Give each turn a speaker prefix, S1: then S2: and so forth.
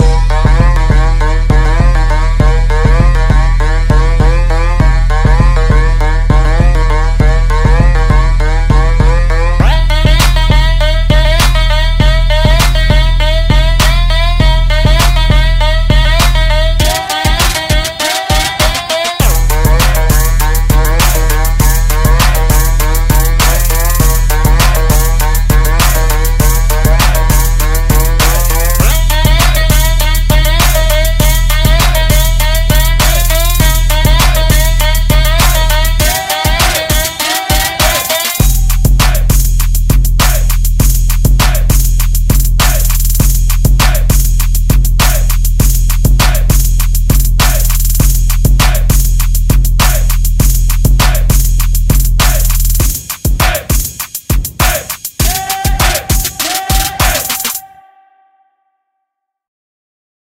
S1: automatic.